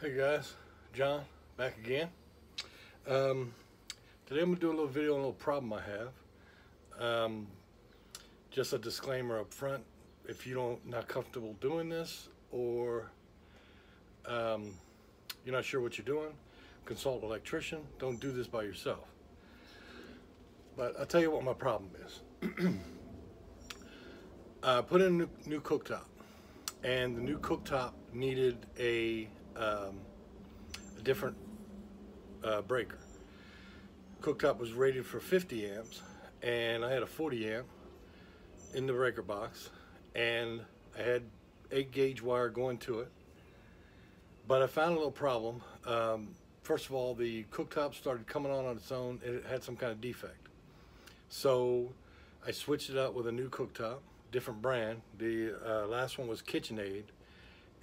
Hey guys, John, back again. Um, today I'm gonna do a little video on a little problem I have. Um, just a disclaimer up front, if you don't not comfortable doing this or um, you're not sure what you're doing, consult an electrician. Don't do this by yourself. But I'll tell you what my problem is. I put in a new, new cooktop and the new cooktop needed a, um, a different uh, breaker. Cooktop was rated for 50 amps and I had a 40 amp in the breaker box and I had 8 gauge wire going to it but I found a little problem. Um, first of all, the cooktop started coming on on its own it had some kind of defect. So I switched it out with a new cooktop, different brand. The uh, last one was KitchenAid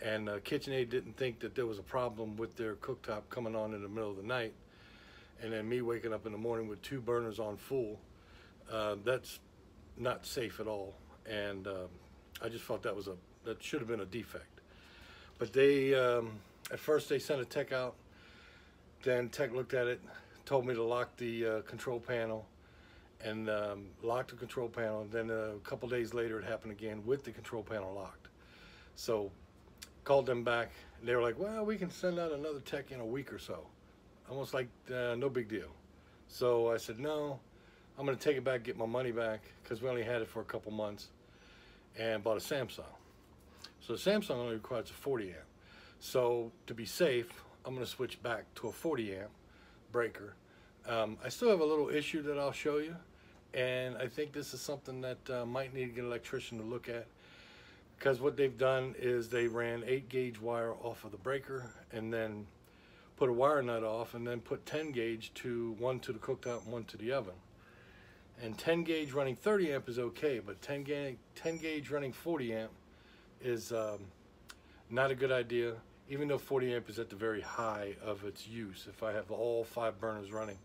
and uh, KitchenAid didn't think that there was a problem with their cooktop coming on in the middle of the night and then me waking up in the morning with two burners on full. Uh, that's not safe at all and um, I just thought that was a that should have been a defect. But they um, at first they sent a tech out then tech looked at it told me to lock the uh, control panel and um, locked the control panel and then a couple days later it happened again with the control panel locked so called them back. They were like well we can send out another tech in a week or so. Almost like uh, no big deal. So I said no I'm gonna take it back get my money back because we only had it for a couple months and bought a Samsung. So Samsung only requires a 40 amp. So to be safe, I'm gonna switch back to a 40 amp breaker. Um, I still have a little issue that I'll show you. And I think this is something that uh, might need to an electrician to look at because what they've done is they ran eight gauge wire off of the breaker and then put a wire nut off and then put 10 gauge to one to the cooktop and one to the oven. And 10 gauge running 30 amp is okay, but 10 gauge, 10 gauge running 40 amp is um, not a good idea even though 40 amp is at the very high of its use, if I have all five burners running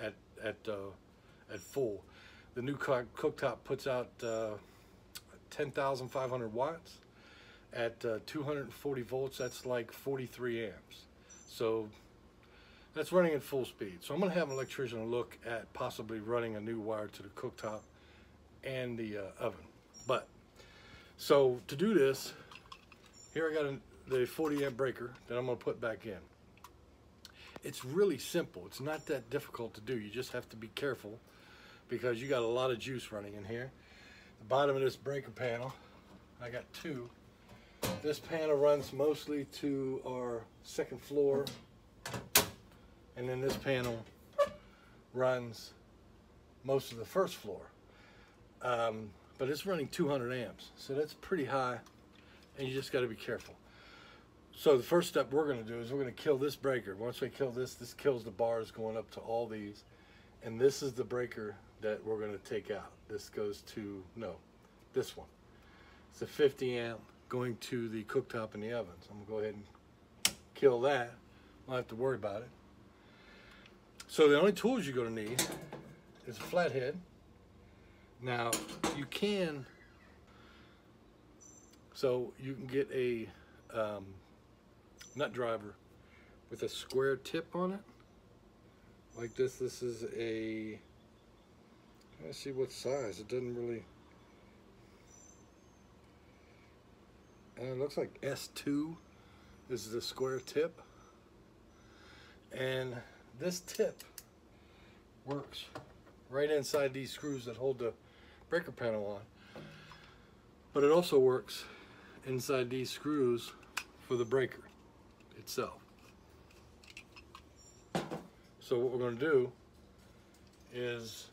at, at, uh, at full. The new cooktop puts out uh, 10,500 watts. At uh, 240 volts, that's like 43 amps. So that's running at full speed. So I'm gonna have an electrician look at possibly running a new wire to the cooktop and the uh, oven. But, so to do this, here I got a the 40 amp breaker that I'm going to put back in. It's really simple. It's not that difficult to do. You just have to be careful because you got a lot of juice running in here. The bottom of this breaker panel, I got two. This panel runs mostly to our second floor and then this panel runs most of the first floor. Um, but it's running 200 amps, so that's pretty high and you just got to be careful. So the first step we're going to do is we're going to kill this breaker. Once we kill this, this kills the bars going up to all these. And this is the breaker that we're going to take out. This goes to, no, this one. It's a 50 amp going to the cooktop and the oven. So I'm going to go ahead and kill that. I don't have to worry about it. So the only tools you're going to need is a flathead. Now you can, so you can get a um, nut driver with a square tip on it like this this is a let's see what size. It doesn't really and it looks like S2 this is a square tip. And this tip works right inside these screws that hold the breaker panel on. But it also works inside these screws for the breaker itself. So what we're going to do is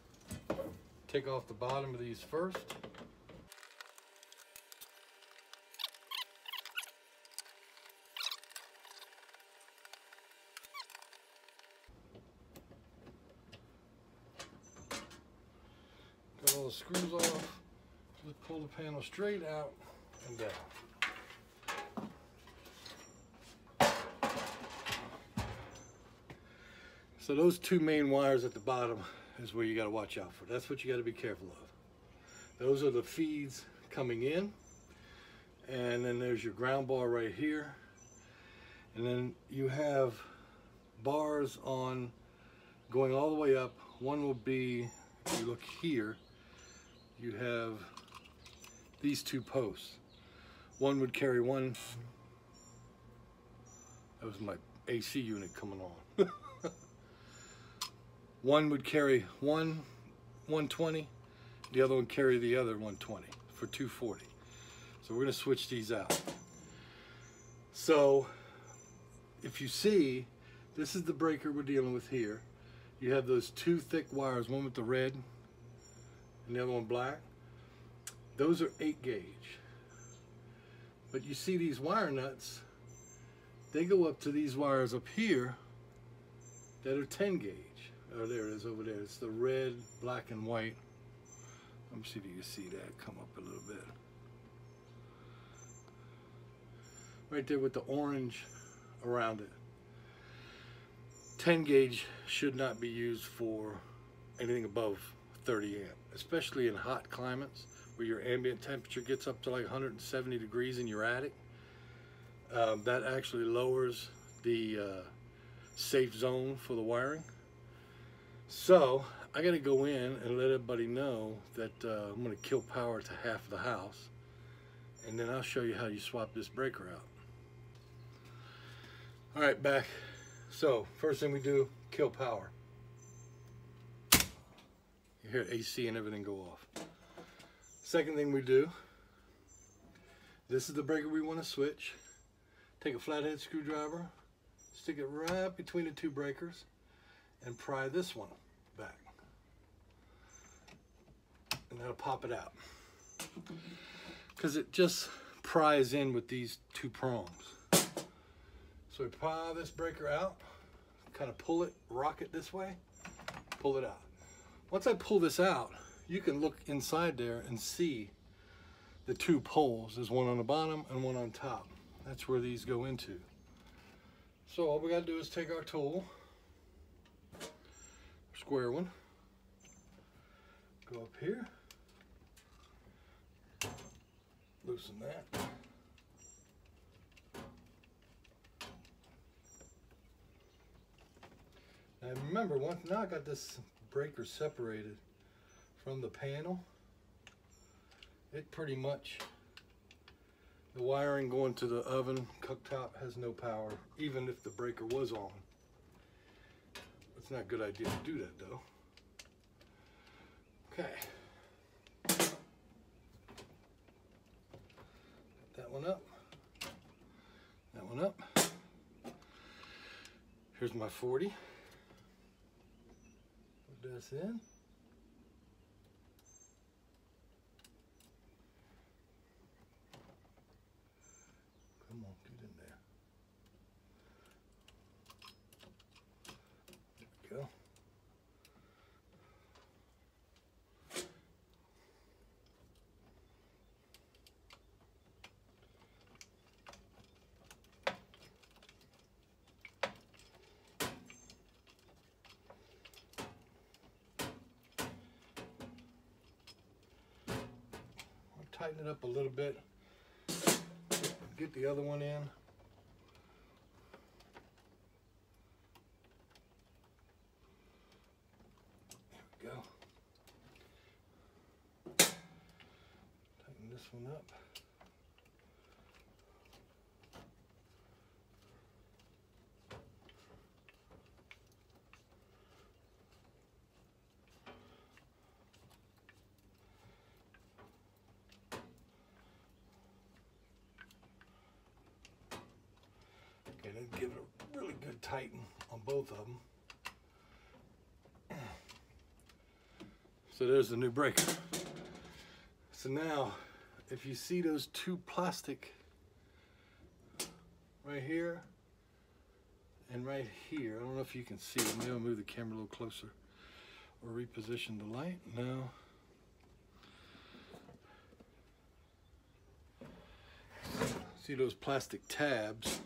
take off the bottom of these first. Got all the screws off. Just pull the panel straight out and down. So those two main wires at the bottom is where you got to watch out for. That's what you got to be careful of. Those are the feeds coming in. And then there's your ground bar right here. And then you have bars on going all the way up. One will be, if you look here, you have these two posts. One would carry one, that was my AC unit coming on. one would carry one 120, the other one carry the other 120 for 240. So we're gonna switch these out. So if you see, this is the breaker we're dealing with here. You have those two thick wires, one with the red and the other one black. Those are eight gauge. But you see these wire nuts, they go up to these wires up here that are 10 gauge. Oh, there it is over there. It's the red, black, and white. Let me see if you can see that come up a little bit. Right there with the orange around it. 10 gauge should not be used for anything above 30 amp, especially in hot climates where your ambient temperature gets up to like 170 degrees in your attic. Um, that actually lowers the uh, safe zone for the wiring. So I got to go in and let everybody know that uh, I'm going to kill power to half the house. And then I'll show you how you swap this breaker out. All right, back. So first thing we do, kill power. You hear AC and everything go off. Second thing we do, this is the breaker we want to switch. Take a flathead screwdriver, stick it right between the two breakers, and pry this one back. And that'll pop it out. Because it just pries in with these two prongs. So we pry this breaker out, kind of pull it, rock it this way, pull it out. Once I pull this out, you can look inside there and see the two poles. There's one on the bottom and one on top. That's where these go into. So all we gotta do is take our tool, square one, go up here, loosen that. Now remember, once now I got this breaker separated from the panel, it pretty much, the wiring going to the oven cooktop has no power, even if the breaker was on. It's not a good idea to do that though. Okay. One up. That one up. Here's my 40. Put this in. Come on, get in there. There we go. I'll tighten it up a little bit. Get the other one in. There we go. Tighten this one up. Then give it a really good tighten on both of them. So there's the new breaker. So now, if you see those two plastic right here and right here, I don't know if you can see it. Maybe I'll move the camera a little closer or reposition the light. No. See those plastic tabs?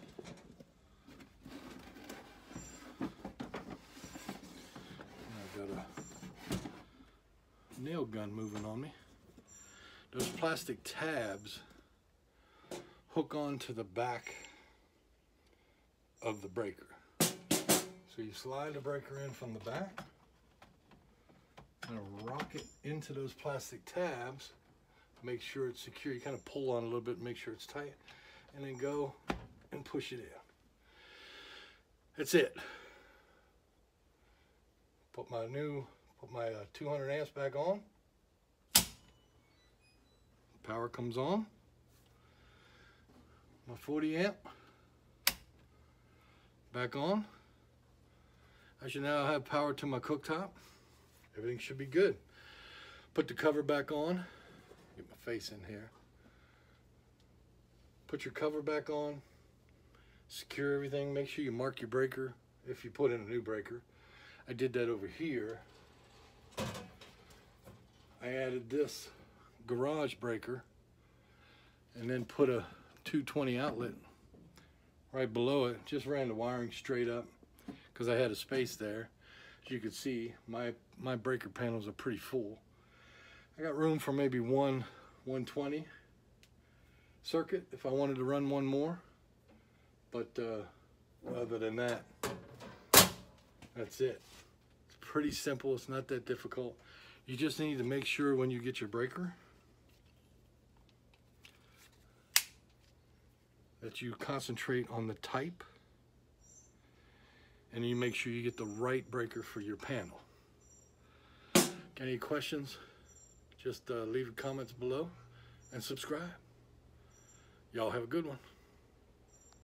I've got a nail gun moving on me. Those plastic tabs hook onto the back of the breaker. So you slide the breaker in from the back, and rock it into those plastic tabs, make sure it's secure. You kind of pull on a little bit, make sure it's tight, and then go and push it in. That's it. Put my new, put my uh, 200 amps back on. Power comes on. My 40 amp back on. I should now have power to my cooktop. Everything should be good. Put the cover back on. Get my face in here. Put your cover back on. Secure everything. Make sure you mark your breaker if you put in a new breaker. I did that over here. I added this garage breaker and then put a 220 outlet right below it. Just ran the wiring straight up because I had a space there. As you can see, my, my breaker panels are pretty full. I got room for maybe one 120 circuit if I wanted to run one more. But uh, other than that, that's it. It's pretty simple. It's not that difficult. You just need to make sure when you get your breaker that you concentrate on the type and you make sure you get the right breaker for your panel. Any questions? Just uh, leave comments below and subscribe. Y'all have a good one.